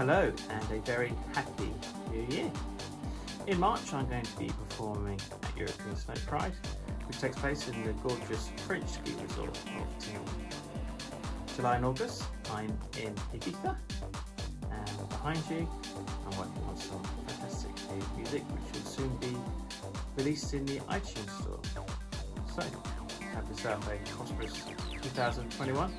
hello and a very happy new year. In March I'm going to be performing at European Snow Pride which takes place in the gorgeous French ski resort of Tignes. July and August I'm in Ibiza and behind you I'm working on some fantastic new music which will soon be released in the iTunes store. So have yourself a prosperous 2021